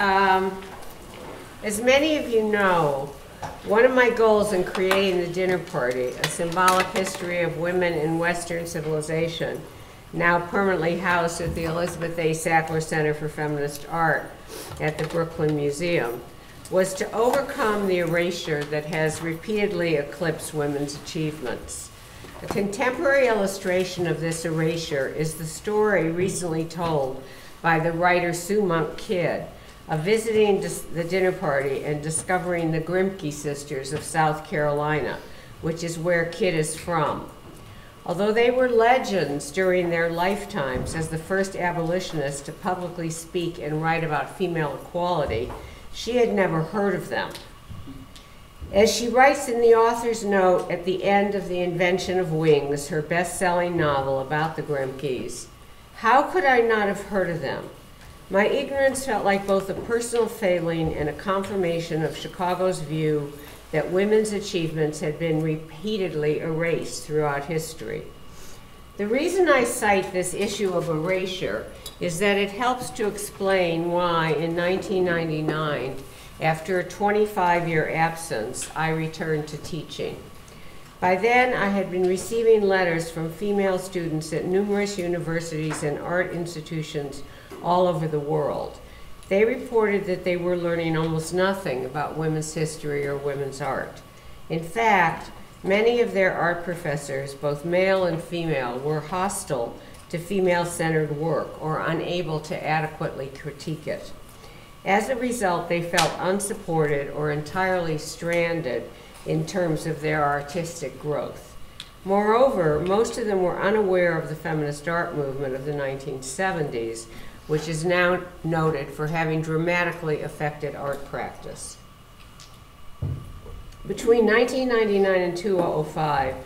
Um, as many of you know, one of my goals in creating the dinner party, a symbolic history of women in Western civilization, now permanently housed at the Elizabeth A. Sackler Center for Feminist Art at the Brooklyn Museum, was to overcome the erasure that has repeatedly eclipsed women's achievements. A contemporary illustration of this erasure is the story recently told by the writer Sue Monk Kidd of visiting the dinner party and discovering the Grimke sisters of South Carolina, which is where Kidd is from. Although they were legends during their lifetimes as the first abolitionists to publicly speak and write about female equality, she had never heard of them. As she writes in the author's note at the end of The Invention of Wings, her best selling novel about the Grimkes, how could I not have heard of them? My ignorance felt like both a personal failing and a confirmation of Chicago's view that women's achievements had been repeatedly erased throughout history. The reason I cite this issue of erasure is that it helps to explain why in 1999, after a 25 year absence, I returned to teaching. By then, I had been receiving letters from female students at numerous universities and art institutions all over the world. They reported that they were learning almost nothing about women's history or women's art. In fact, many of their art professors, both male and female, were hostile to female centered work or unable to adequately critique it. As a result, they felt unsupported or entirely stranded in terms of their artistic growth. Moreover, most of them were unaware of the feminist art movement of the 1970s, which is now noted for having dramatically affected art practice. Between 1999 and 2005,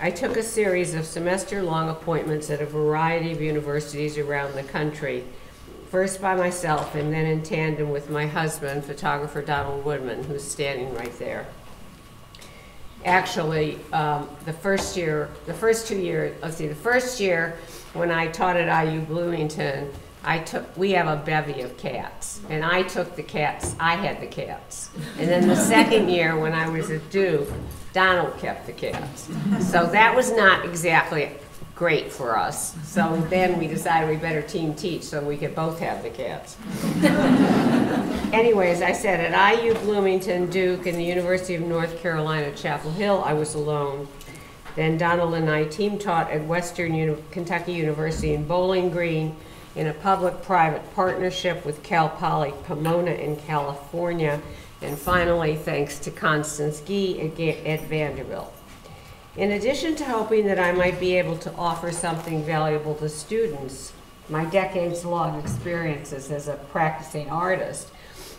I took a series of semester long appointments at a variety of universities around the country, first by myself and then in tandem with my husband, photographer Donald Woodman, who's standing right there. Actually, um, the first year, the first two years, let's see, the first year when I taught at IU Bloomington, I took, we have a bevy of cats, and I took the cats, I had the cats. And then the second year, when I was at Duke, Donald kept the cats. So that was not exactly great for us. So then we decided we better team teach so we could both have the cats. Anyways, I said at IU Bloomington, Duke, and the University of North Carolina, Chapel Hill, I was alone. Then Donald and I team taught at Western Uni Kentucky University in Bowling Green, in a public-private partnership with Cal Poly Pomona in California, and finally, thanks to Constance Gee at Vanderbilt. In addition to hoping that I might be able to offer something valuable to students, my decades-long experiences as a practicing artist,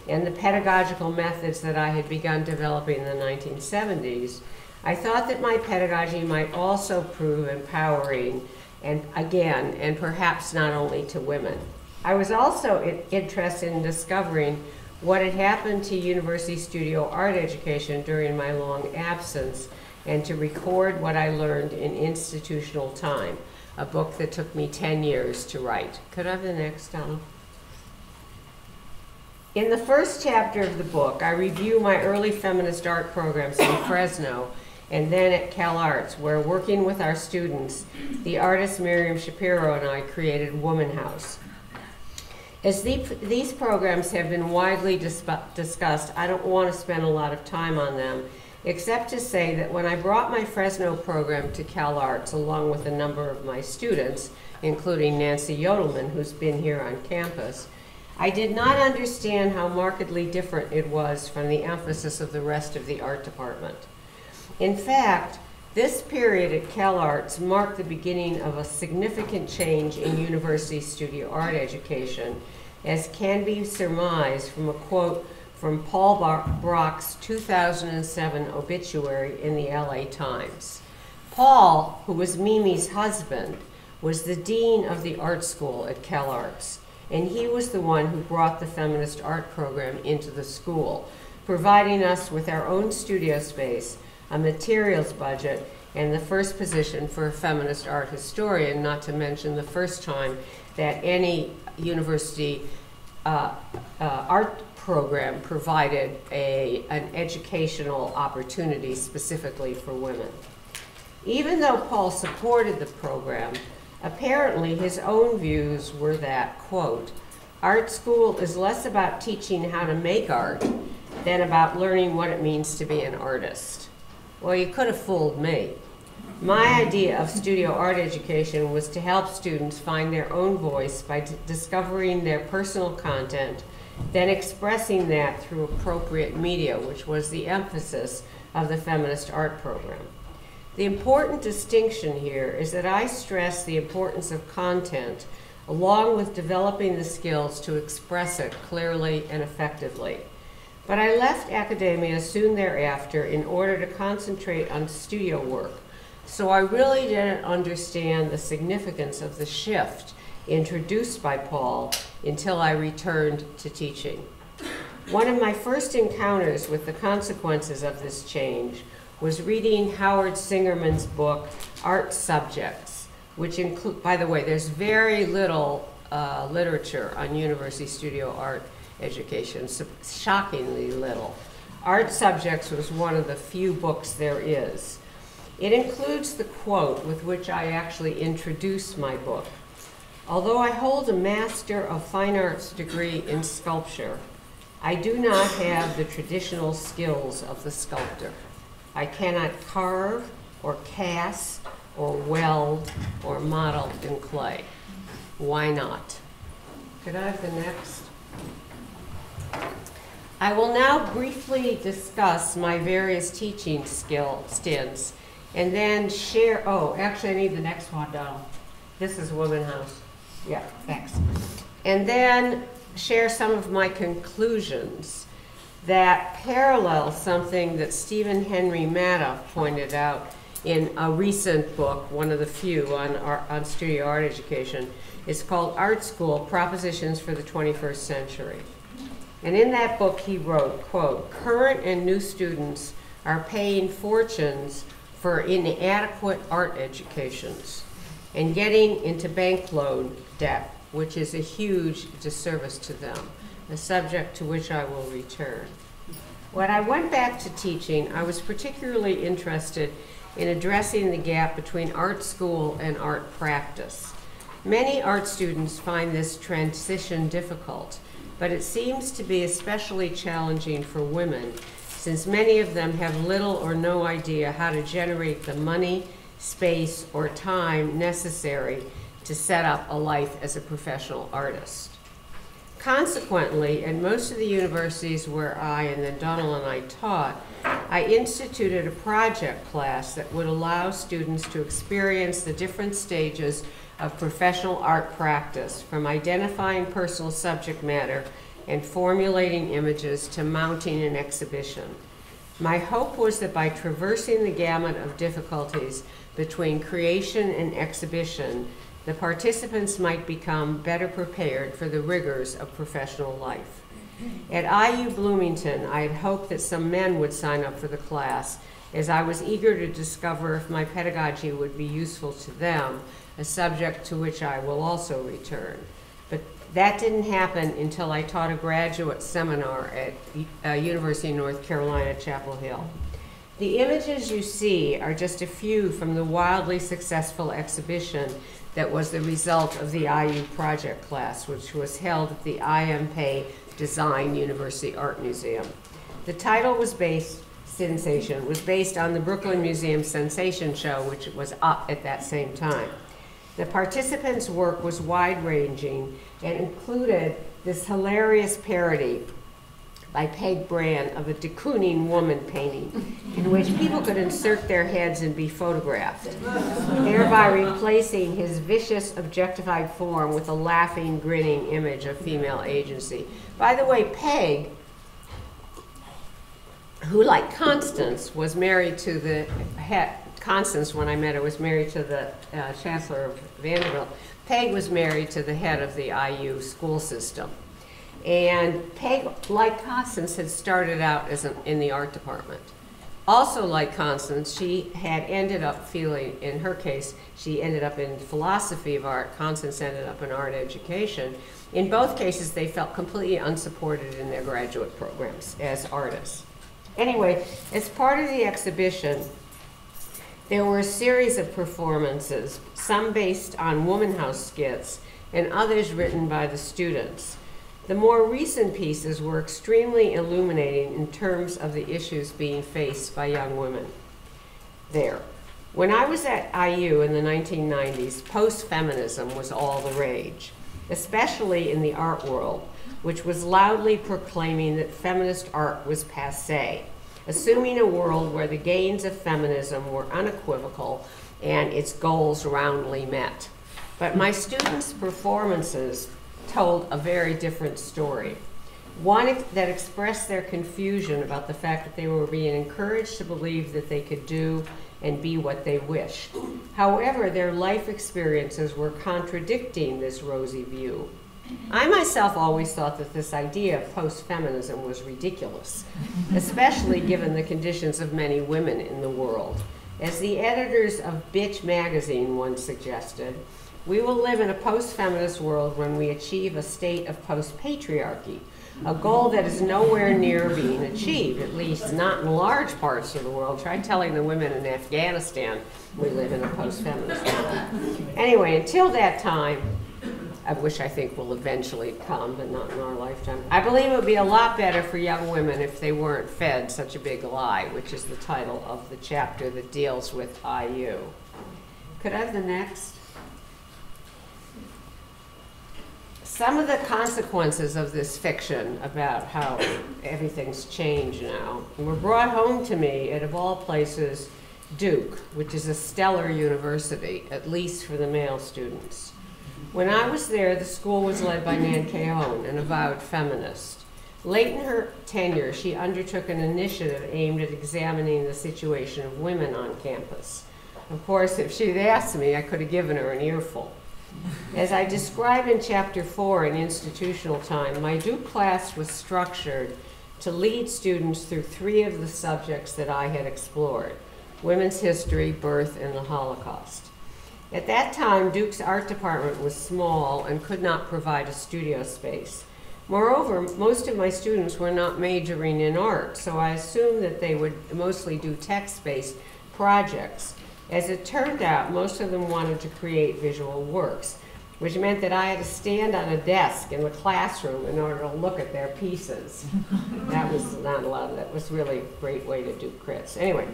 and the pedagogical methods that I had begun developing in the 1970s, I thought that my pedagogy might also prove empowering and again, and perhaps not only to women. I was also interested in discovering what had happened to university studio art education during my long absence and to record what I learned in institutional time, a book that took me 10 years to write. Could I have the next, Donald? In the first chapter of the book, I review my early feminist art programs in Fresno and then at Cal Arts, where working with our students, the artist Miriam Schapiro and I created Woman House. As the, these programs have been widely dis discussed, I don't want to spend a lot of time on them, except to say that when I brought my Fresno program to Cal Arts, along with a number of my students, including Nancy Youdelman, who's been here on campus, I did not understand how markedly different it was from the emphasis of the rest of the art department. In fact, this period at CalArts marked the beginning of a significant change in university studio art education, as can be surmised from a quote from Paul Brach's 2007 obituary in the LA Times. Paul, who was Mimi's husband, was the dean of the art school at CalArts, and he was the one who brought the feminist art program into the school, providing us with our own studio space a materials budget, and the first position for a feminist art historian, not to mention the first time that any university uh, uh, art program provided a, an educational opportunity specifically for women. Even though Paul supported the program, apparently his own views were that, quote, art school is less about teaching how to make art than about learning what it means to be an artist. Well, you could have fooled me. My idea of studio art education was to help students find their own voice by discovering their personal content, then expressing that through appropriate media, which was the emphasis of the feminist art program. The important distinction here is that I stress the importance of content along with developing the skills to express it clearly and effectively. But I left academia soon thereafter in order to concentrate on studio work, so I really didn't understand the significance of the shift introduced by Paul until I returned to teaching. One of my first encounters with the consequences of this change was reading Howard Singerman's book, Art Subjects, which include, by the way, there's very little uh, literature on university studio art education, shockingly little. Art Subjects was one of the few books there is. It includes the quote with which I actually introduce my book. Although I hold a Master of Fine Arts degree in sculpture, I do not have the traditional skills of the sculptor. I cannot carve or cast or weld or model in clay. Why not? Could I have the next? I will now briefly discuss my various teaching skill stints and then share, oh, actually I need the next one down. This is Woman House. Yeah, thanks. And then share some of my conclusions that parallel something that Stephen Henry Madoff pointed out in a recent book, one of the few on, on studio art education. It's called Art School, Propositions for the 21st Century. And in that book he wrote, quote, current and new students are paying fortunes for inadequate art educations and getting into bank loan debt, which is a huge disservice to them, a subject to which I will return. When I went back to teaching, I was particularly interested in addressing the gap between art school and art practice. Many art students find this transition difficult, but it seems to be especially challenging for women since many of them have little or no idea how to generate the money, space, or time necessary to set up a life as a professional artist. Consequently, at most of the universities where I and then Donald and I taught, I instituted a project class that would allow students to experience the different stages of professional art practice, from identifying personal subject matter and formulating images to mounting an exhibition. My hope was that by traversing the gamut of difficulties between creation and exhibition, the participants might become better prepared for the rigors of professional life. At IU Bloomington, I had hoped that some men would sign up for the class, as I was eager to discover if my pedagogy would be useful to them, a subject to which I will also return. But that didn't happen until I taught a graduate seminar at uh, University of North Carolina, Chapel Hill. The images you see are just a few from the wildly successful exhibition that was the result of the IU project class, which was held at the I.M. Pei Design University Art Museum. The title was based, Sensation, was based on the Brooklyn Museum Sensation Show, which was up at that same time. The participants' work was wide-ranging and included this hilarious parody by Peg Brand of a de Kooning woman painting in which people could insert their heads and be photographed, thereby replacing his vicious objectified form with a laughing, grinning image of female agency. By the way, Peg, who like Constance was married to the Constance, when I met her, was married to the uh, chancellor of Vanderbilt. Peg was married to the head of the IU school system. And Peg, like Constance, had started out as an, in the art department. Also, like Constance, she had ended up feeling, in her case, she ended up in philosophy of art. Constance ended up in art education. In both cases, they felt completely unsupported in their graduate programs as artists. Anyway, as part of the exhibition, there were a series of performances, some based on Woman House skits and others written by the students. The more recent pieces were extremely illuminating in terms of the issues being faced by young women there. When I was at IU in the 1990s, post feminism was all the rage, especially in the art world, which was loudly proclaiming that feminist art was passe, assuming a world where the gains of feminism were unequivocal and its goals roundly met. But my students' performances told a very different story. One that expressed their confusion about the fact that they were being encouraged to believe that they could do and be what they wished. However, their life experiences were contradicting this rosy view. I myself always thought that this idea of post feminism was ridiculous, especially given the conditions of many women in the world. As the editors of Bitch magazine once suggested, we will live in a post feminist world when we achieve a state of post patriarchy, a goal that is nowhere near being achieved, at least not in large parts of the world. Try telling the women in Afghanistan we live in a post feminist world. Anyway, until that time, which I think will eventually come, but not in our lifetime. I believe it would be a lot better for young women if they weren't fed such a big lie, which is the title of the chapter that deals with IU. Could I have the next? Some of the consequences of this fiction about how everything's changed now were brought home to me at, of all places, Duke, which is a stellar university, at least for the male students. When I was there, the school was led by Nan Keohane, an avowed feminist. Late in her tenure, she undertook an initiative aimed at examining the situation of women on campus. Of course, if she'd asked me, I could have given her an earful. As I describe in Chapter 4 in Institutional Time, my Duke class was structured to lead students through three of the subjects that I had explored women's history, birth, and the Holocaust. At that time, Duke's art department was small and could not provide a studio space. Moreover, most of my students were not majoring in art, so I assumed that they would mostly do text based projects. As it turned out, most of them wanted to create visual works, which meant that I had to stand on a desk in the classroom in order to look at their pieces. that was not a lot of that was really a great way to do crits. Anyway,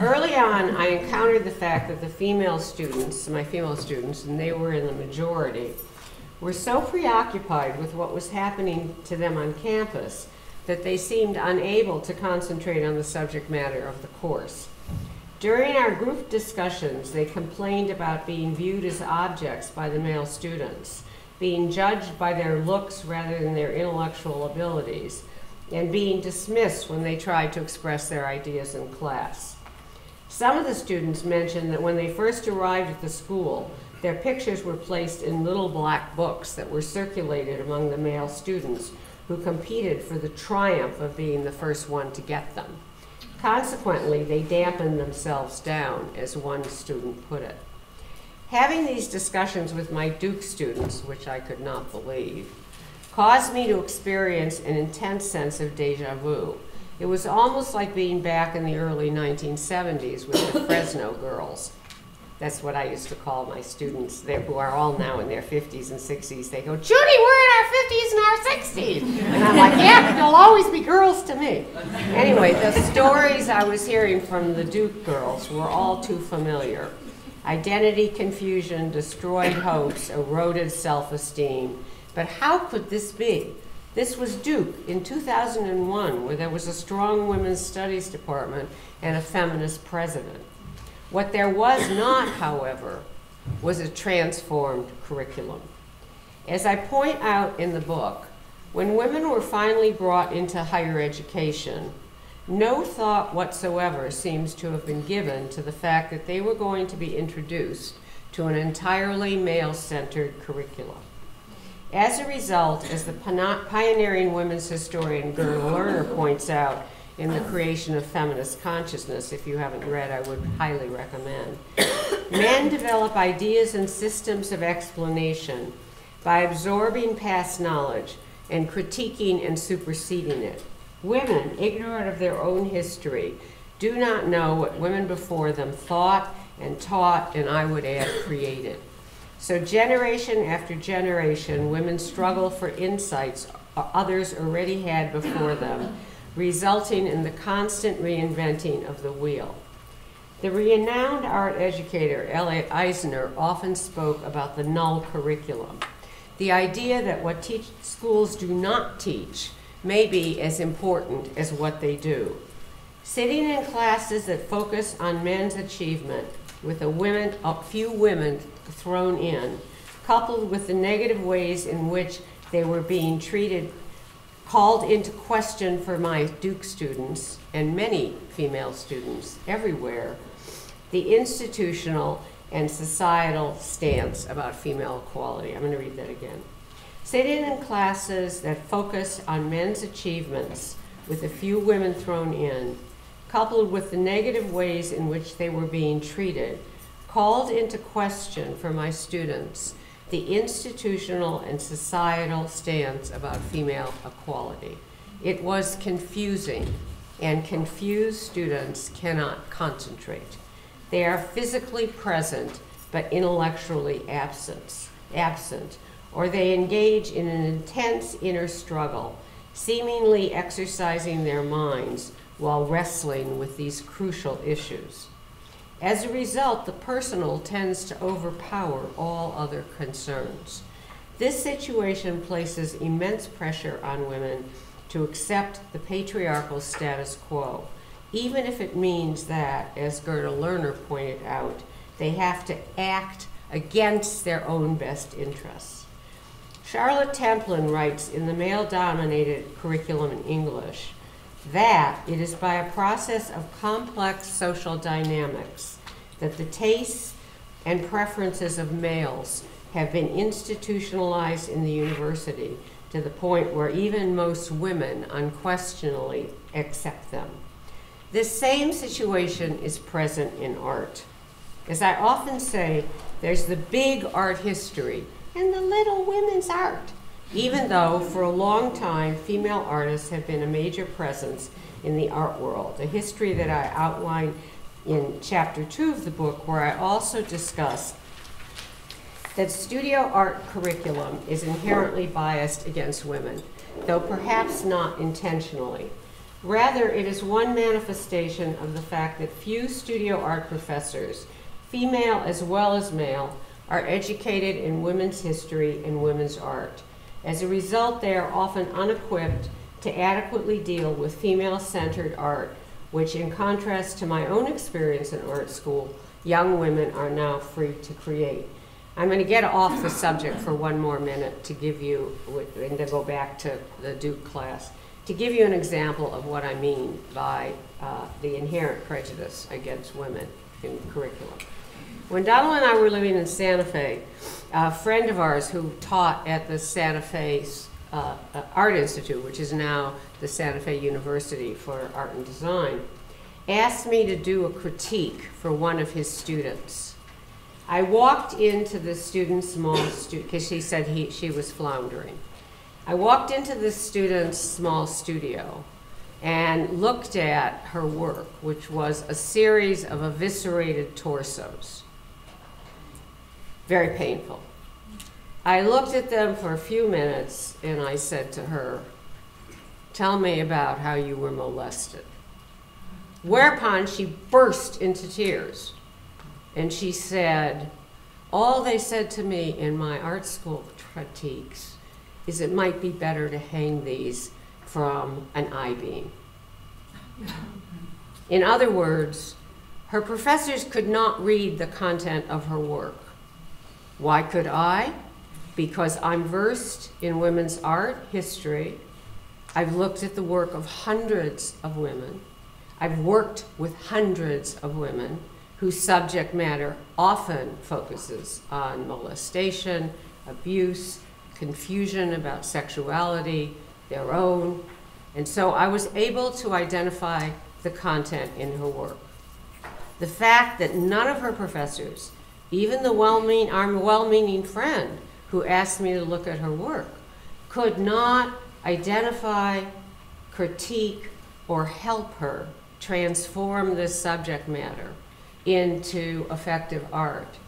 early on, I encountered the fact that the female students, my female students, and they were in the majority, were so preoccupied with what was happening to them on campus that they seemed unable to concentrate on the subject matter of the course. During our group discussions, they complained about being viewed as objects by the male students, being judged by their looks rather than their intellectual abilities, and being dismissed when they tried to express their ideas in class. Some of the students mentioned that when they first arrived at the school, their pictures were placed in little black books that were circulated among the male students who competed for the triumph of being the first one to get them. Consequently, they dampen themselves down, as one student put it. Having these discussions with my Duke students, which I could not believe, caused me to experience an intense sense of deja vu. It was almost like being back in the early 1970s with the Fresno girls. That's what I used to call my students there, who are all now in their 50s and 60s. They go, Judy, we're in our 50s and our 60s. And I'm like, yeah, they'll always be girls to me. Anyway, the stories I was hearing from the Duke girls were all too familiar. Identity confusion, destroyed hopes, eroded self esteem. But how could this be? This was Duke in 2001, where there was a strong women's studies department and a feminist president. What there was not, however, was a transformed curriculum. As I point out in the book, when women were finally brought into higher education, no thought whatsoever seems to have been given to the fact that they were going to be introduced to an entirely male centered curriculum. As a result, as the pioneering women's historian Gerda Lerner points out, in the creation of feminist consciousness. If you haven't read, I would highly recommend. Men develop ideas and systems of explanation by absorbing past knowledge and critiquing and superseding it. Women, ignorant of their own history, do not know what women before them thought and taught, and I would add, created. So, generation after generation, women struggle for insights others already had before them, resulting in the constant reinventing of the wheel. The renowned art educator Elliot Eisner often spoke about the null curriculum, the idea that what schools do not teach may be as important as what they do. Sitting in classes that focus on men's achievement with a, women, a few women thrown in, coupled with the negative ways in which they were being treated, called into question for my Duke students and many female students everywhere the institutional and societal stance about female equality. I'm going to read that again. Sitting in classes that focus on men's achievements with a few women thrown in, coupled with the negative ways in which they were being treated, called into question for my students the institutional and societal stance about female equality. It was confusing, and confused students cannot concentrate. They are physically present but intellectually absent, absent, or they engage in an intense inner struggle, seemingly exercising their minds while wrestling with these crucial issues. As a result, the personal tends to overpower all other concerns. This situation places immense pressure on women to accept the patriarchal status quo even if it means that, as Gerda Lerner pointed out, they have to act against their own best interests. Charlotte Templin writes in the male dominated curriculum in English that it is by a process of complex social dynamics that the tastes and preferences of males have been institutionalized in the university to the point where even most women unquestionably accept them. This same situation is present in art. As I often say, there's the big art history and the little women's art, even though for a long time female artists have been a major presence in the art world, a history that I outline in chapter two of the book, where I also discuss that studio art curriculum is inherently biased against women, though perhaps not intentionally. Rather, it is one manifestation of the fact that few studio art professors, female as well as male, are educated in women's history and women's art. As a result, they are often unequipped to adequately deal with female centered art, which, in contrast to my own experience in art school, young women are now free to create. I'm going to get off the subject for one more minute to give you, and to go back to the Duke class to give you an example of what I mean by uh, the inherent prejudice against women in curriculum. When Donald and I were living in Santa Fe, a friend of ours who taught at the Santa Fe uh, Art Institute, which is now the Santa Fe University for Art and Design, asked me to do a critique for one of his students. I walked into the student's small studio because she said he, she was floundering. I walked into the student's small studio and looked at her work, which was a series of eviscerated torsos. Very painful. I looked at them for a few minutes and I said to her, Tell me about how you were molested. Whereupon she burst into tears and she said, All they said to me in my art school critiques is it might be better to hang these from an I-beam. In other words, her professors could not read the content of her work. Why could I? Because I'm versed in women's art history. I've looked at the work of hundreds of women. I've worked with hundreds of women whose subject matter often focuses on molestation, abuse, confusion about sexuality, their own, And so I was able to identify the content in her work. The fact that none of her professors, even the well-meaning, our well-meaning friend who asked me to look at her work, could not identify, critique, or help her transform this subject matter into effective art.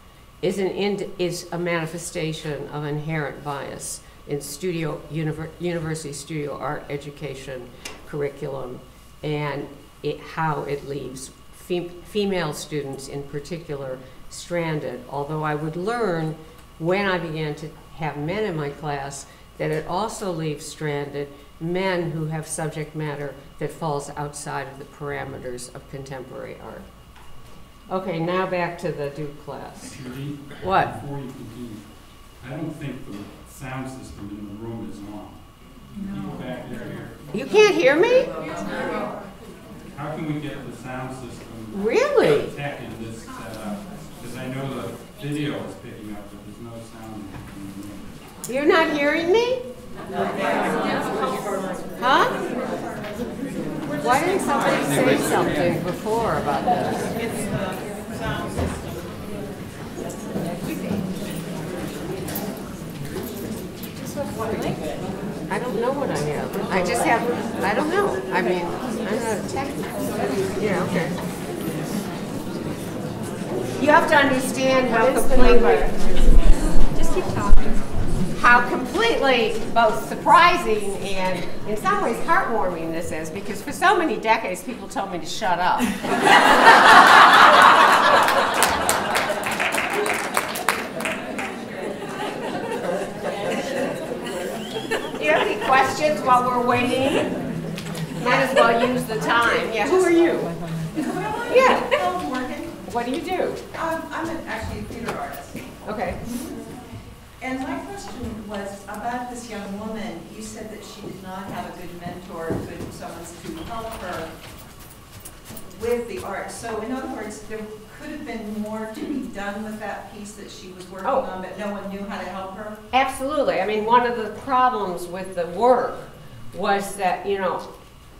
Is, an ind- is a manifestation of inherent bias in studio univer- university studio art education curriculum and it, how it leaves fem- female students in particular stranded. Although I would learn when I began to have men in my class that it also leaves stranded men who have subject matter that falls outside of the parameters of contemporary art. Okay, now back to the Duke class. Judy, What? Before you continue, I don't think the sound system in the room is on. Back there You can't hear me? how can we get the sound system Really? tech in this setup? Because I know the video is picking up, but there's no sound in the room. You're not hearing me? Huh? Why didn't somebody say something before about this? I don't know what I have. I just have, I don't know. I mean, I'm not a technical. Yeah, okay. You have to understand how completely Just keep talking. how completely both surprising and in some ways heartwarming this is because for so many decades people told me to shut up. Do you have any questions while we're waiting? Might as well use the time. Yeah, who are you? Yeah. What do you do? Um, I'm an- actually a theater artist. Okay. And my question was about this young woman. You said that she did not have a good mentor, good someone to help her with the art. So in other words, there could have been more to be done with that piece that she was working Oh. on, but no one knew how to help her? Absolutely. I mean, one of the problems with the work was that, you know,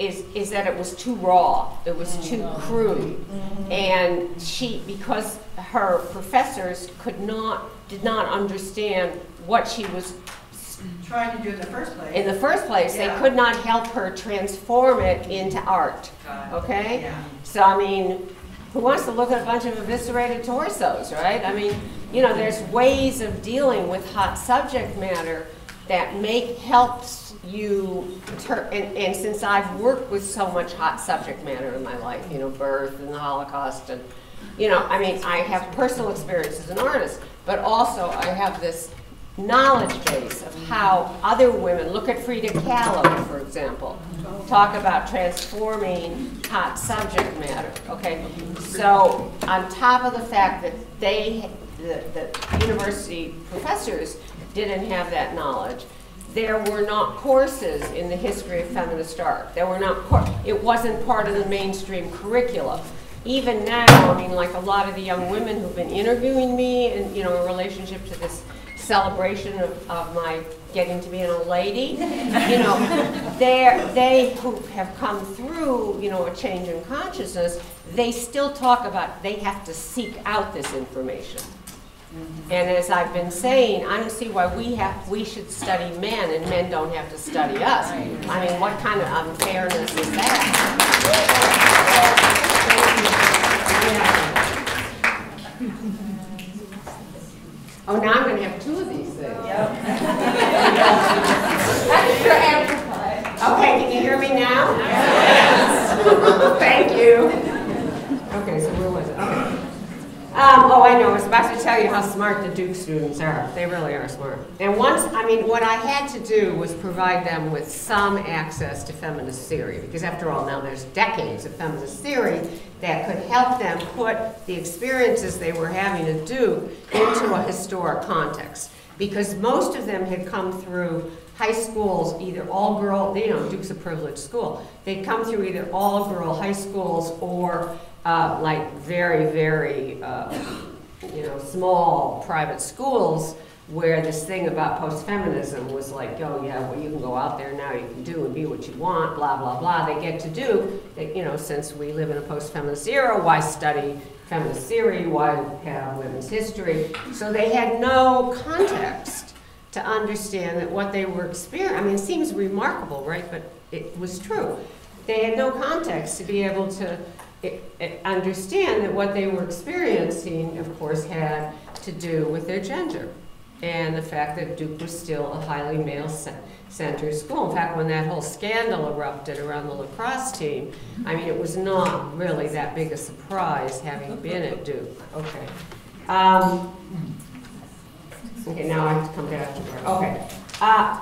is, is that it was too raw. It was mm. too crude. Mm. And she, because her professors could not, did not understand what she was, Trying to do in the first place. in the first place, they could not help her transform it into art. It. Okay? Yeah. So, I mean, who wants to look at a bunch of eviscerated torsos, right? I mean, you know, there's ways of dealing with hot subject matter that make, helps you, and, and since I've worked with so much hot subject matter in my life, you know, birth and the Holocaust and, you know, I mean, I have personal experience as an artist, but also I have this knowledge base of how other women, look at Frida Kahlo, for example, talk about transforming hot subject matter, okay? So on top of the fact that they, the, the university professors didn't have that knowledge, there were not courses in the history of feminist art. There were not, it wasn't part of the mainstream curriculum. Even now, I mean, like a lot of the young women who've been interviewing me and, you know, in relationship to this celebration of, of my getting to be an old lady, you know, they're, they who have come through, you know, a change in consciousness, they still talk about, they have to seek out this information. Mm-hmm. And as I've been saying, I don't see why we have, we should study men and men don't have to study us. I mean, what kind of unfairness is that? Oh, now I'm gonna have two of these things. Okay, can you hear me now? Yes. Thank you. Okay, so where was it? Okay. Um, oh, I know, I was about to tell you how smart the Duke students are. They really are smart. And once, I mean, what I had to do was provide them with some access to feminist theory, because after all, now there's decades of feminist theory that could help them put the experiences they were having at Duke into a historic context. Because most of them had come through high schools, either all-girl, you know, Duke's a privileged school. They'd come through either all-girl high schools or uh, like very, very, uh, you know, small private schools where this thing about post-feminism was like, oh yeah, well you can go out there now, you can do and be what you want, blah, blah, blah. They get to do, you know, since we live in a post-feminist era, why study feminist theory, why have women's history? So they had no context to understand that what they were experiencing, I mean, it seems remarkable, right? But it was true. They had no context to be able to understand that what they were experiencing, of course, had to do with their gender and the fact that Duke was still a highly male-centered school. In fact, when that whole scandal erupted around the lacrosse team, I mean, it was not really that big a surprise having been at Duke. Okay. Um, okay, now I have to come back to where, okay. Uh,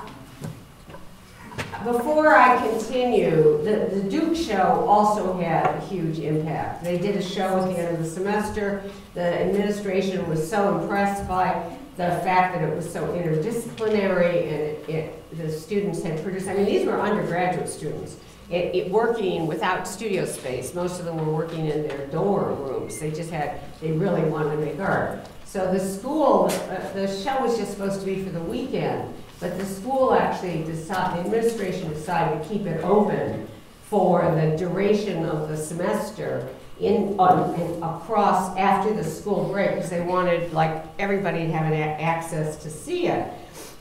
before I continue, the, the Duke show also had a huge impact. They did a show at the end of the semester. The administration was so impressed by the fact that it was so interdisciplinary and it, it, the students had produced, I mean, these were undergraduate students. It, it working without studio space. Most of them were working in their dorm rooms. They just had, they really wanted to make art. So the school, uh, the show was just supposed to be for the weekend, but the school actually decided, the administration decided to keep it open for the duration of the semester in, on, in, across after the school break, because they wanted like everybody to have an access to see it.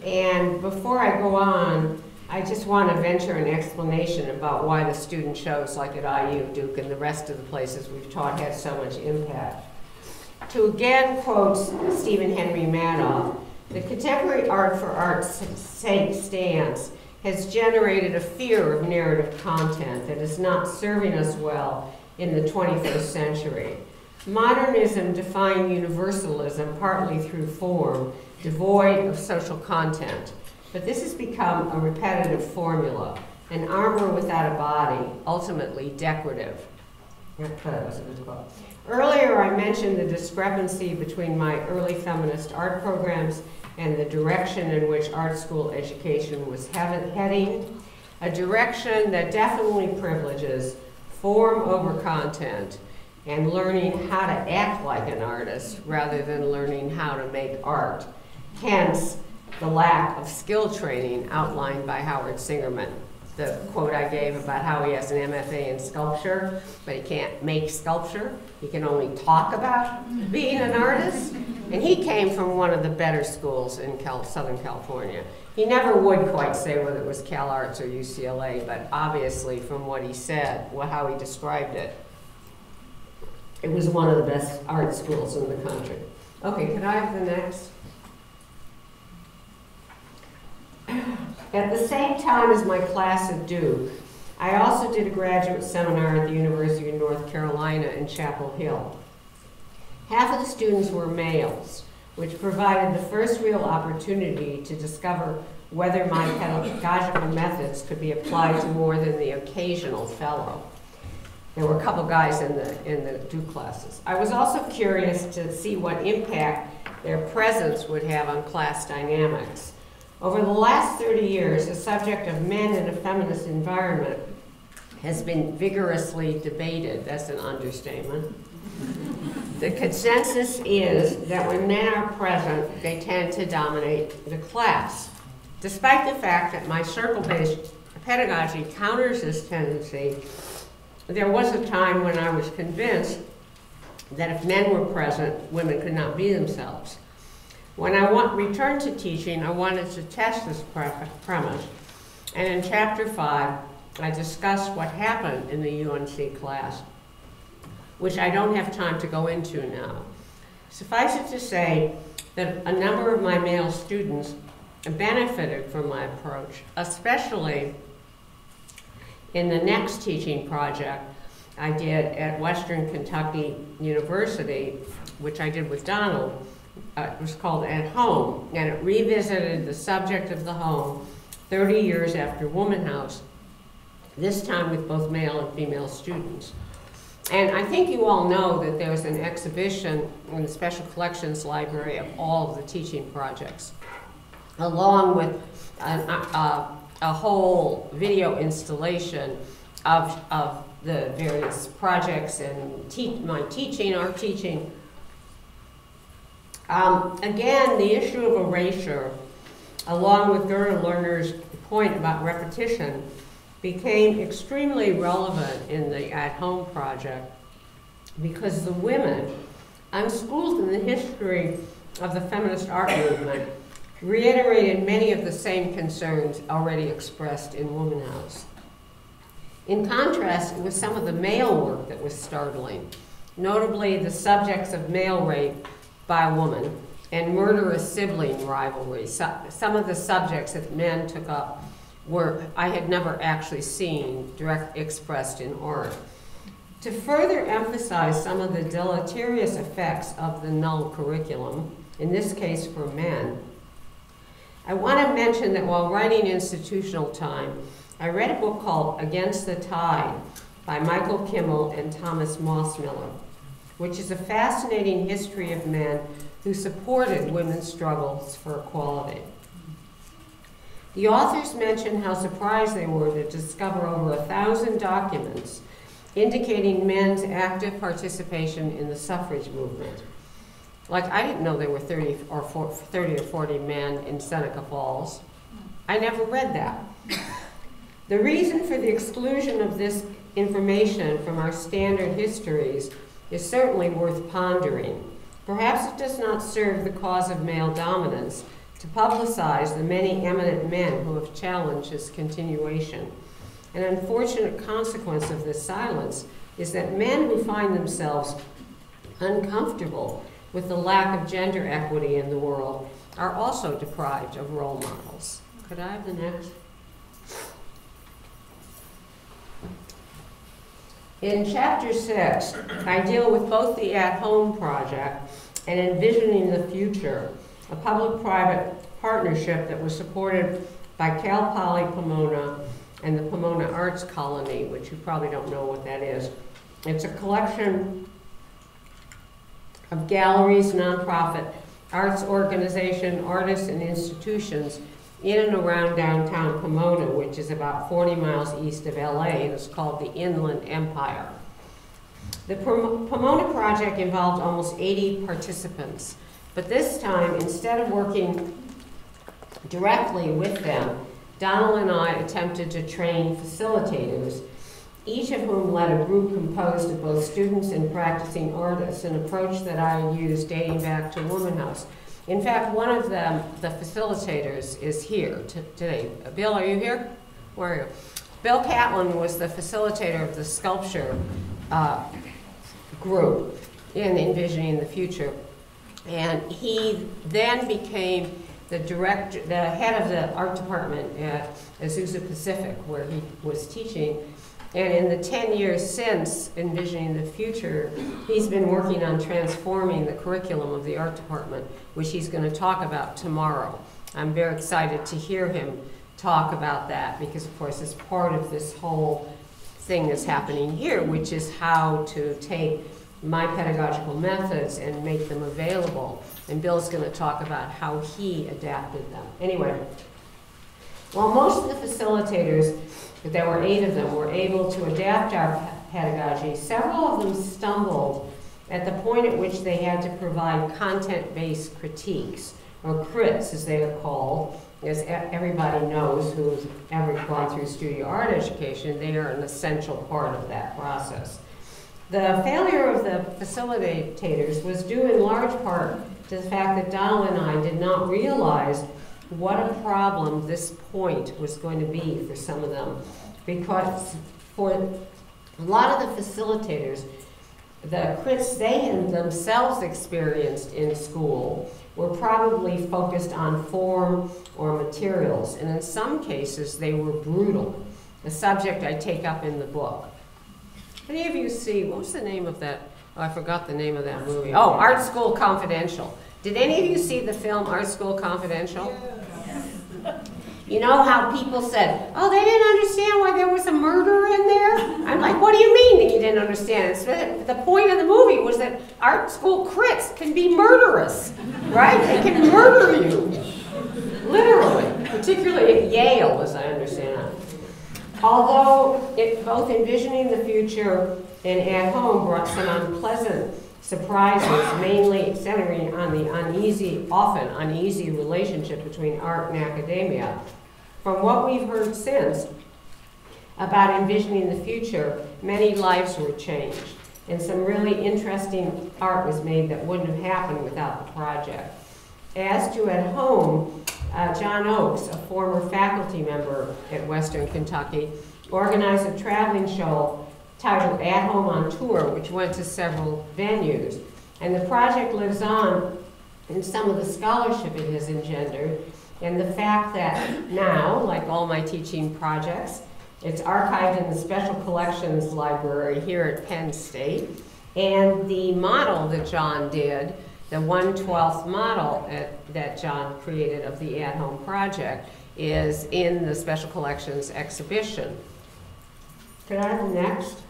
And before I go on, I just want to venture an explanation about why the student shows like at IU, Duke, and the rest of the places we've taught had so much impact. To again quote Stephen Henry Madoff, the contemporary art for art's sake stance has generated a fear of narrative content that is not serving us well in the 21st century. Modernism defined universalism partly through form, devoid of social content. But this has become a repetitive formula, an armor without a body, ultimately decorative. Earlier, I mentioned the discrepancy between my early feminist art programs and the direction in which art school education was heading, a direction that definitely privileges form over content and learning how to act like an artist rather than learning how to make art. Hence, the lack of skill training outlined by Howard Singerman. The quote I gave about how he has an MFA in sculpture, but he can't make sculpture. He can only talk about being an artist. And he came from one of the better schools in Cal- Southern California. He never would quite say whether it was Cal Arts or UCLA, but obviously from what he said, wha- how he described it, it was one of the best art schools in the country. Okay, could I have the next? At the same time as my class at Duke, I also did a graduate seminar at the University of North Carolina in Chapel Hill. Half of the students were males, which provided the first real opportunity to discover whether my pedagogical methods could be applied to more than the occasional fellow. There were a couple guys in the, in the Duke classes. I was also curious to see what impact their presence would have on class dynamics. Over the last 30 years, the subject of men in a feminist environment has been vigorously debated. That's an understatement. The consensus is that when men are present, they tend to dominate the class. Despite the fact that my circle-based pedagogy counters this tendency, there was a time when I was convinced that if men were present, women could not be themselves. When I want, returned to teaching, I wanted to test this premise. And in chapter five, I discussed what happened in the UNC class, which I don't have time to go into now. Suffice it to say that a number of my male students benefited from my approach, especially in the next teaching project I did at Western Kentucky University, which I did with Donald. Uh, it was called At Home, and it revisited the subject of the home 30 years after Woman House, this time with both male and female students. And I think you all know that there's an exhibition in the Special Collections Library of all of the teaching projects, along with a, a, a whole video installation of, of the various projects and te- my teaching, our teaching. Um, again, the issue of erasure, along with Gerda Lerner's point about repetition, became extremely relevant in the At Home project because the women, unschooled in the history of the feminist art movement, reiterated many of the same concerns already expressed in Woman House. In contrast, it was some of the male work that was startling, notably the subjects of male rape by a woman and murderous sibling rivalry. So, some of the subjects that men took up were I had never actually seen direct expressed in art. To further emphasize some of the deleterious effects of the null curriculum, in this case for men, I want to mention that while writing Institutional Time, I read a book called Against the Tide by Michael Kimmel and Thomas Mosmiller, which is a fascinating history of men who supported women's struggles for equality. The authors mention how surprised they were to discover over a thousand documents indicating men's active participation in the suffrage movement. Like, I didn't know there were 30 or, 40, 30 or 40 men in Seneca Falls. I never read that. The reason for the exclusion of this information from our standard histories is certainly worth pondering. Perhaps it does not serve the cause of male dominance to publicize the many eminent men who have challenged its continuation. An unfortunate consequence of this silence is that men who find themselves uncomfortable with the lack of gender equity in the world are also deprived of role models. Could I have the next? In chapter six, I deal with both the At Home project and envisioning the future, a public-private partnership that was supported by Cal Poly Pomona and the Pomona Arts Colony, which you probably don't know what that is. It's a collection of galleries, nonprofit arts organization, artists, and institutions in and around downtown Pomona, which is about 40 miles east of LA, and it's called the Inland Empire. The Pomona project involved almost 80 participants, but this time, instead of working directly with them, Donald and I attempted to train facilitators, each of whom led a group composed of both students and practicing artists, an approach that I used dating back to Womanhouse. In fact, one of them, the facilitators, is here today. Bill, are you here? Where are you? Bill Catlin was the facilitator of the sculpture uh, group in Envisioning the Future. And he then became the director, the head of the art department at Azusa Pacific, where he was teaching. And in the 10 years since Envisioning the Future, he's been working on transforming the curriculum of the art department, which he's going to talk about tomorrow. I'm very excited to hear him talk about that because, of course, it's part of this whole thing that's happening here, which is how to take my pedagogical methods and make them available. And Bill's going to talk about how he adapted them. Anyway, while most of the facilitators there were eight of them, were able to adapt our pedagogy. Several of them stumbled at the point at which they had to provide content-based critiques, or crits as they are called. As everybody knows who's ever gone through studio art education, they are an essential part of that process. The failure of the facilitators was due in large part to the fact that Donald and I did not realize what a problem this point was going to be for some of them. Because for a lot of the facilitators, the crits they themselves experienced in school were probably focused on form or materials, and in some cases they were brutal, a subject I take up in the book. Any of you see, what was the name of that? Oh, I forgot the name of that movie. Oh, Art School Confidential. Did any of you see the film Art School Confidential? You know how people said, oh, they didn't understand why there was a murder in there? I'm like, what do you mean that you didn't understand? It's the point of the movie was that art school crits can be murderous, right? They can murder you, literally, particularly at Yale, as I understand it. Although it, both envisioning the future and at home brought some unpleasant surprises, mainly centering on the uneasy, often uneasy relationship between art and academia. From what we've heard since about envisioning the future, many lives were changed, and some really interesting art was made that wouldn't have happened without the project. As to at home, uh, John Oakes, a former faculty member at Western Kentucky, organized a traveling show titled At Home on Tour, which went to several venues. And the project lives on in some of the scholarship it has engendered, and the fact that now, like all my teaching projects, it's archived in the Special Collections Library here at Penn State. And the model that John did, the 1/12th model at- that John created of the At Home project, is in the Special Collections exhibition. Could I have the next?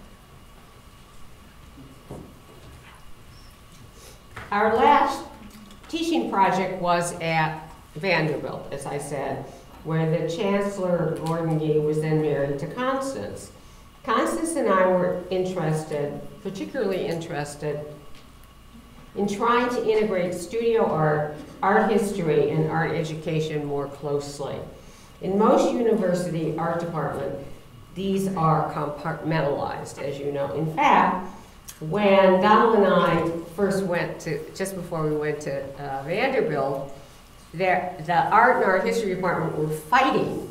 Our last teaching project was at Vanderbilt, as I said, where the Chancellor Gordon Gee was then married to Constance. Constance and I were interested, particularly interested, in trying to integrate studio art, art history, and art education more closely. In most university art department, these are compartmentalized, as you know. In fact, when Donald and I first went to, just before we went to uh, Vanderbilt, there, the art and art history department were fighting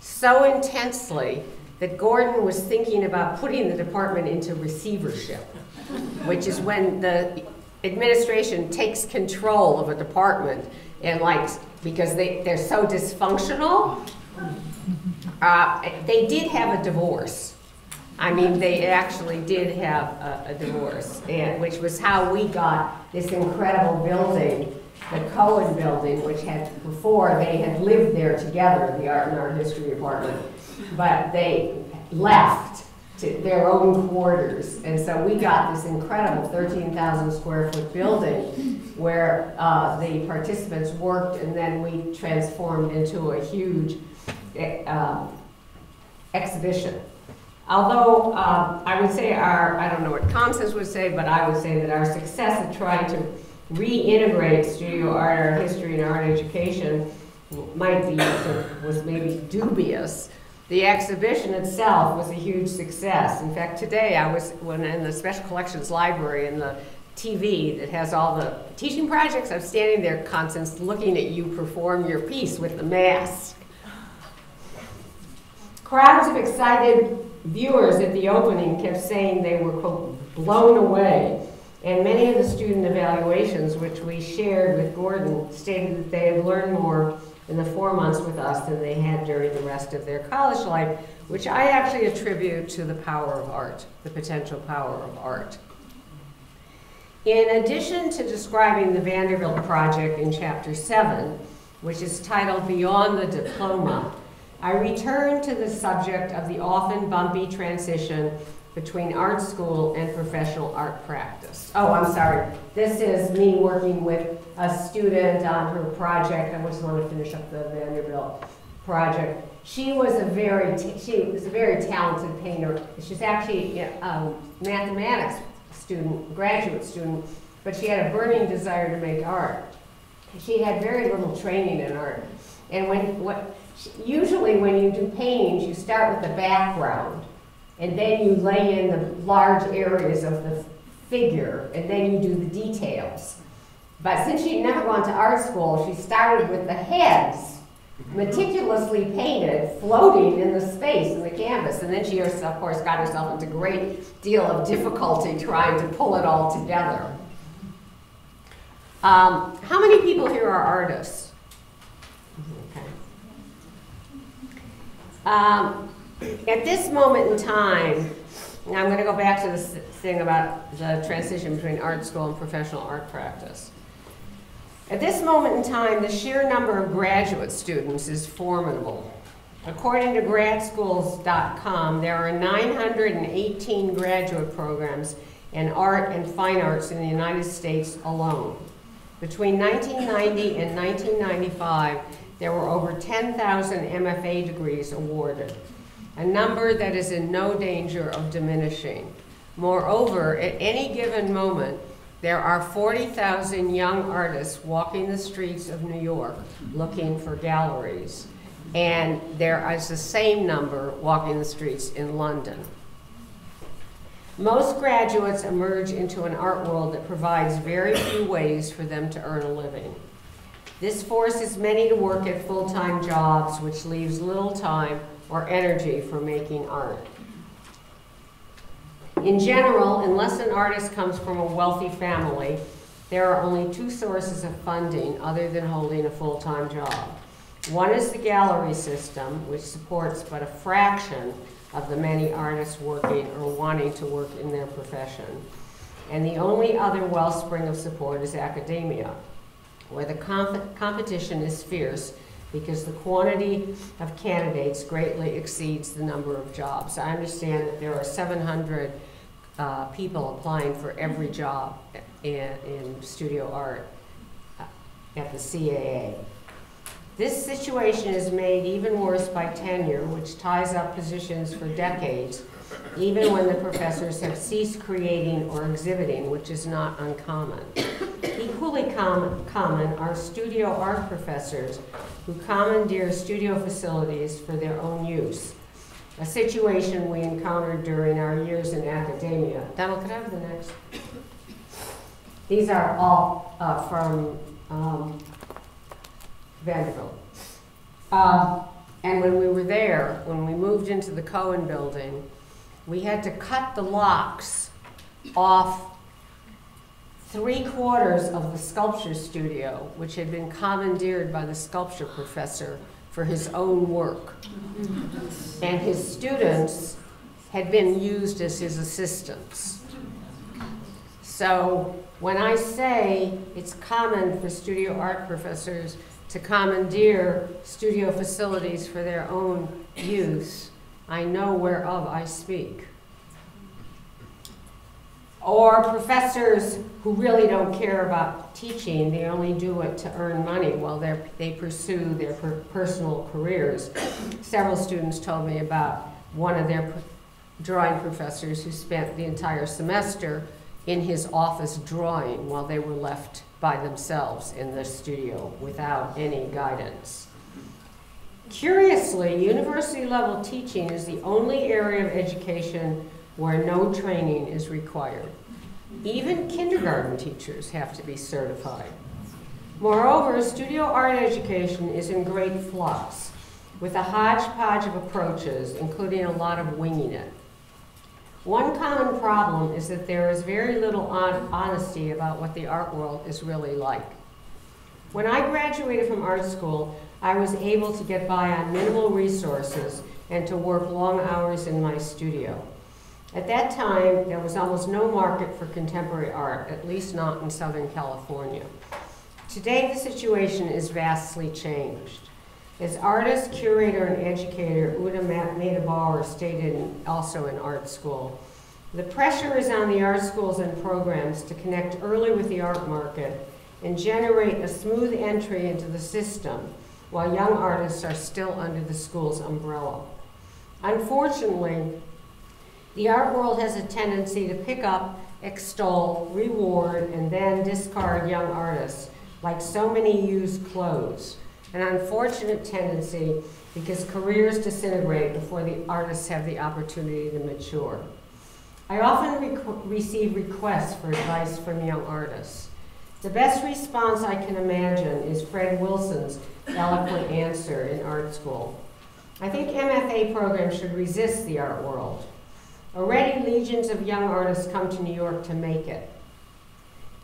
so intensely that Gordon was thinking about putting the department into receivership, which is when the administration takes control of a department and like, because they, they're so dysfunctional, uh, they did have a divorce. I mean, they actually did have a, a divorce, and, which was how we got this incredible building, the Cohen Building, which had, before, they had lived there together, the Art and Art History Department, but they left to their own quarters, and so we got this incredible 13,000 square foot building where uh, the participants worked, and then we transformed into a huge um, exhibition. Although um, I would say our, I don't know what Constance would say, but I would say that our success at trying to reintegrate studio art, art history, and art education might be, was maybe dubious. The exhibition itself was a huge success. In fact, today I was when in the Special Collections Library in the TV that has all the teaching projects, I'm standing there, Constance, looking at you perform your piece with the mask. Crowds of excited viewers at the opening kept saying they were, quote, blown away. And many of the student evaluations, which we shared with Gordon, stated that they had learned more in the four months with us than they had during the rest of their college life, which I actually attribute to the power of art, the potential power of art. In addition to describing the Vanderbilt project in chapter seven, which is titled Beyond the Diploma, I return to the subject of the often bumpy transition between art school and professional art practice. Oh, I'm sorry. This is me working with a student on her project. I just want to finish up the Vanderbilt project. She was a very, she was a very talented painter. She's actually a um, mathematics student, graduate student, but she had a burning desire to make art. She had very little training in art. And when, what, usually when you do paintings, you start with the background, and then you lay in the large areas of the figure, and then you do the details. But since she'd never gone to art school, she started with the heads, meticulously painted, floating in the space in the canvas. And then she, of course, got herself into a great deal of difficulty trying to pull it all together. Um, how many people here are artists? Okay. Um, at this moment in time, and I'm going to go back to this thing about the transition between art school and professional art practice. At this moment in time, the sheer number of graduate students is formidable. According to gradschools.com, there are 918 graduate programs in art and fine arts in the United States alone. Between 1990 and 1995, there were over 10,000 MFA degrees awarded, a number that is in no danger of diminishing. Moreover, at any given moment, There are 40,000 young artists walking the streets of New York looking for galleries. And there is the same number walking the streets in London. Most graduates emerge into an art world that provides very few ways for them to earn a living. This forces many to work at full-time jobs, which leaves little time or energy for making art. In general, unless an artist comes from a wealthy family, there are only two sources of funding other than holding a full-time job. One is the gallery system, which supports but a fraction of the many artists working or wanting to work in their profession. And the only other wellspring of support is academia, where the comp competition is fierce because the quantity of candidates greatly exceeds the number of jobs. I understand that there are 700 uh, people applying for every job in, in studio art uh, at the CAA. This situation is made even worse by tenure, which ties up positions for decades, even when the professors have ceased creating or exhibiting, which is not uncommon. Equally com common are studio art professors who commandeer studio facilities for their own use, a situation we encountered during our years in academia. Donald, could I have the next? These are all uh, from um, Vanderbilt. Um, and when we were there, when we moved into the Cohen building, we had to cut the locks off three quarters of the sculpture studio, which had been commandeered by the sculpture professor for his own work. And his students had been used as his assistants. So when I say it's common for studio art professors to commandeer studio facilities for their own use, I know whereof I speak. Or professors who really don't care about teaching, they only do it to earn money while they they pursue their per personal careers. Several students told me about one of their drawing professors who spent the entire semester in his office drawing while they were left by themselves in the studio without any guidance. Curiously, university level teaching is the only area of education where no training is required. Even kindergarten teachers have to be certified. Moreover, studio art education is in great flux, with a hodgepodge of approaches, including a lot of winging it. One common problem is that there is very little on honesty about what the art world is really like. When I graduated from art school, I was able to get by on minimal resources and to work long hours in my studio. At that time, there was almost no market for contemporary art, at least not in Southern California. Today, the situation is vastly changed. As artist, curator, and educator, Ute Meta Bauer stated in, also in art school, the pressure is on the art schools and programs to connect early with the art market and generate a smooth entry into the system while young artists are still under the school's umbrella. Unfortunately, the art world has a tendency to pick up, extol, reward, and then discard young artists like so many used clothes an unfortunate tendency because careers disintegrate before the artists have the opportunity to mature. I often rec receive requests for advice from young artists. The best response I can imagine is Fred Wilson's eloquent answer in art school. I think MFA programs should resist the art world. Already legions of young artists come to New York to make it.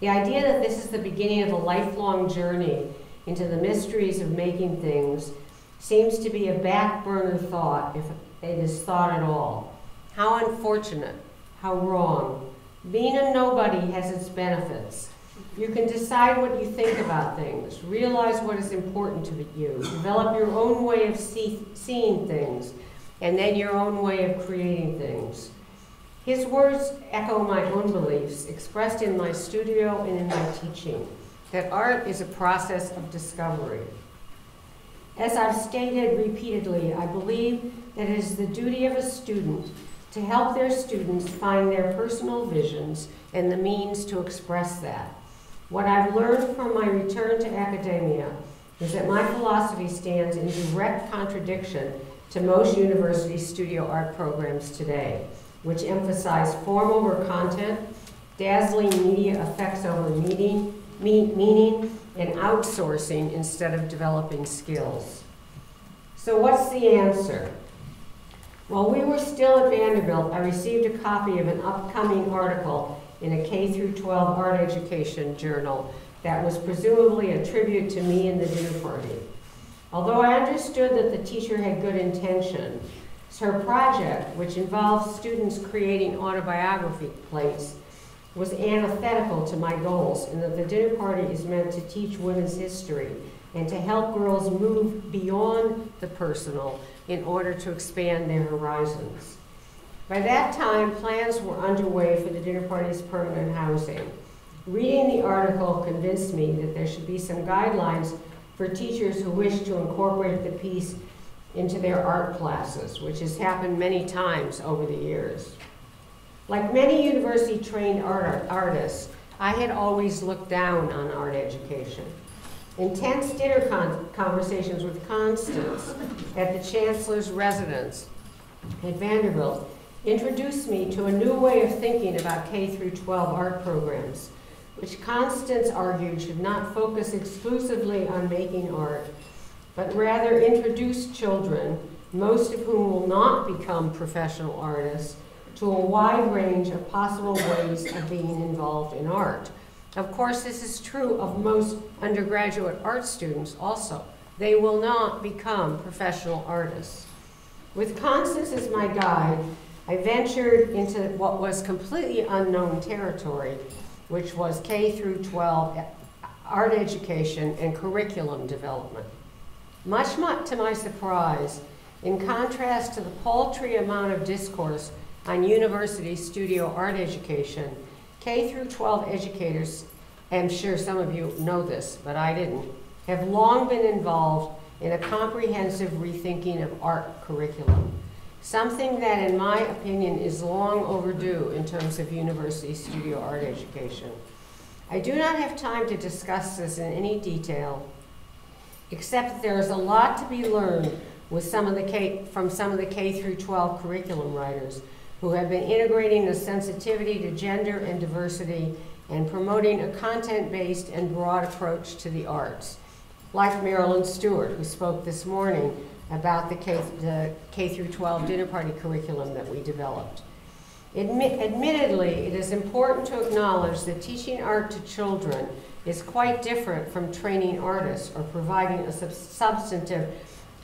The idea that this is the beginning of a lifelong journey into the mysteries of making things seems to be a back burner thought if it is thought at all. How unfortunate, how wrong. Being a nobody has its benefits. You can decide what you think about things, realize what is important to you, develop your own way of see seeing things, and then your own way of creating things. His words echo my own beliefs, expressed in my studio and in my teaching that art is a process of discovery. As I've stated repeatedly, I believe that it is the duty of a student to help their students find their personal visions and the means to express that. What I've learned from my return to academia is that my philosophy stands in direct contradiction to most university studio art programs today, which emphasize form over content, dazzling media effects over meaning, meaning, and outsourcing instead of developing skills. So what's the answer? While we were still at Vanderbilt, I received a copy of an upcoming article in a K through 12 art education journal that was presumably a tribute to me and the dinner party. Although I understood that the teacher had good intention, her project, which involved students creating autobiography plates, was antithetical to my goals in that the dinner party is meant to teach women's history and to help girls move beyond the personal in order to expand their horizons. By that time, plans were underway for the dinner party's permanent housing. Reading the article convinced me that there should be some guidelines for teachers who wish to incorporate the piece into their art classes, which has happened many times over the years. Like many university-trained art artists, I had always looked down on art education. Intense dinner con conversations with Constance at the Chancellor's residence at Vanderbilt introduced me to a new way of thinking about K through 12 art programs, which Constance argued should not focus exclusively on making art, but rather introduce children, most of whom will not become professional artists, to a wide range of possible ways of being involved in art. Of course, this is true of most undergraduate art students also. They will not become professional artists. With Constance as my guide, I ventured into what was completely unknown territory, which was K through 12 eh, art education and curriculum development. Much, much to my surprise, in contrast to the paltry amount of discourse on university studio art education, K through 12 educators, I'm sure some of you know this, but I didn't, have long been involved in a comprehensive rethinking of art curriculum. Something that, in my opinion, is long overdue in terms of university studio art education. I do not have time to discuss this in any detail, except that there is a lot to be learned with some of the K, from some of the K through 12 curriculum writers who have been integrating the sensitivity to gender and diversity and promoting a content-based and broad approach to the arts. Like Marilyn Stewart, who spoke this morning about the K, the K through 12 dinner party curriculum that we developed. Admit, admittedly, it is important to acknowledge that teaching art to children is quite different from training artists or providing a sub substantive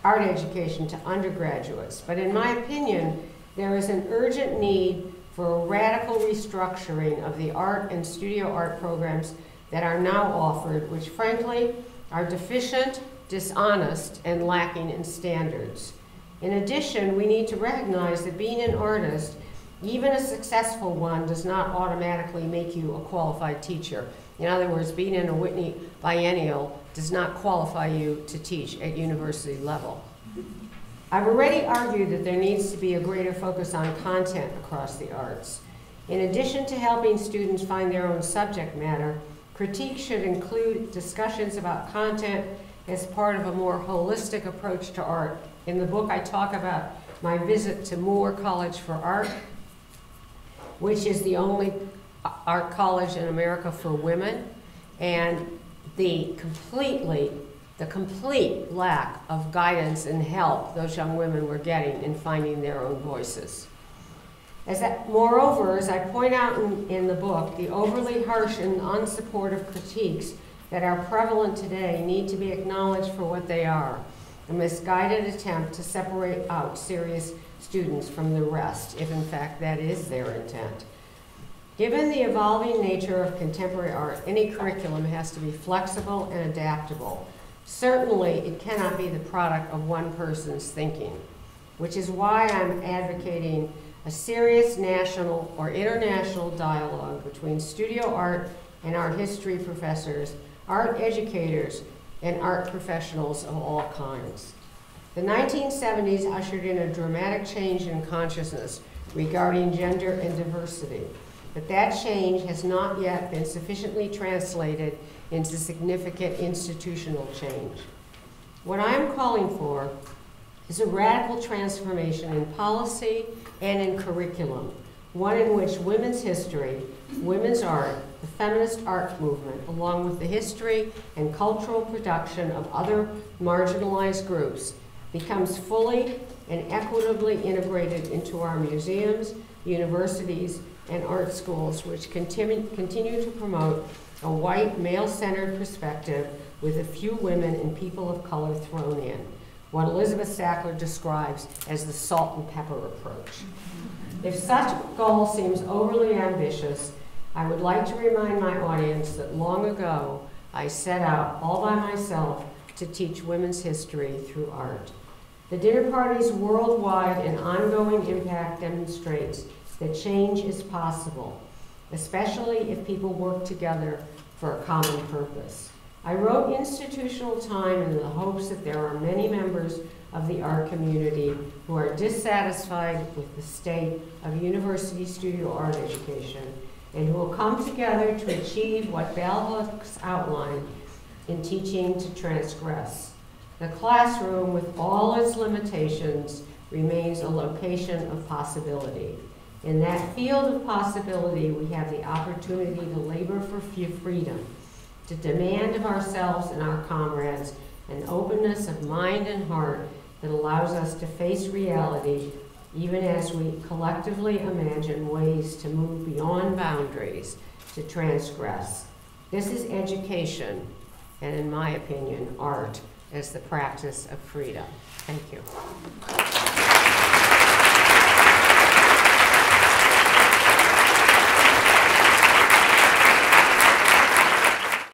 art education to undergraduates. But in my opinion, there is an urgent need for a radical restructuring of the art and studio art programs that are now offered, which frankly are deficient, dishonest, and lacking in standards. In addition, we need to recognize that being an artist, even a successful one, does not automatically make you a qualified teacher. In other words, being in a Whitney biennial does not qualify you to teach at university level. I've already argued that there needs to be a greater focus on content across the arts. In addition to helping students find their own subject matter, critique should include discussions about content as part of a more holistic approach to art. In the book, I talk about my visit to Moore College for Art, which is the only art college in America for women, and the completely the complete lack of guidance and help those young women were getting in finding their own voices. As that, moreover, as I point out in, in the book, the overly harsh and unsupportive critiques that are prevalent today need to be acknowledged for what they are, a misguided attempt to separate out serious students from the rest, if in fact that is their intent. Given the evolving nature of contemporary art, any curriculum has to be flexible and adaptable Certainly, it cannot be the product of one person's thinking, which is why I'm advocating a serious national or international dialogue between studio art and art history professors, art educators, and art professionals of all kinds. The 1970s ushered in a dramatic change in consciousness regarding gender and diversity. But that change has not yet been sufficiently translated into significant institutional change. What I am calling for is a radical transformation in policy and in curriculum, one in which women's history, women's art, the feminist art movement, along with the history and cultural production of other marginalized groups, becomes fully and equitably integrated into our museums, universities, and art schools, which continue, continue to promote a white, male-centered perspective with a few women and people of color thrown in, what Elizabeth Sackler describes as the salt and pepper approach. If such a goal seems overly ambitious, I would like to remind my audience that long ago I set out all by myself to teach women's history through art. The dinner party's worldwide and ongoing impact demonstrates that change is possible, especially if people work together for a common purpose. I wrote Institutional Time in the hopes that there are many members of the art community who are dissatisfied with the state of university studio art education and who will come together to achieve what bell hooks outlined in teaching to transgress. The classroom, with all its limitations, remains a location of possibility. In that field of possibility, we have the opportunity to labor for freedom, to demand of ourselves and our comrades an openness of mind and heart that allows us to face reality even as we collectively imagine ways to move beyond boundaries to transgress. This is education, and in my opinion, art as the practice of freedom. Thank you.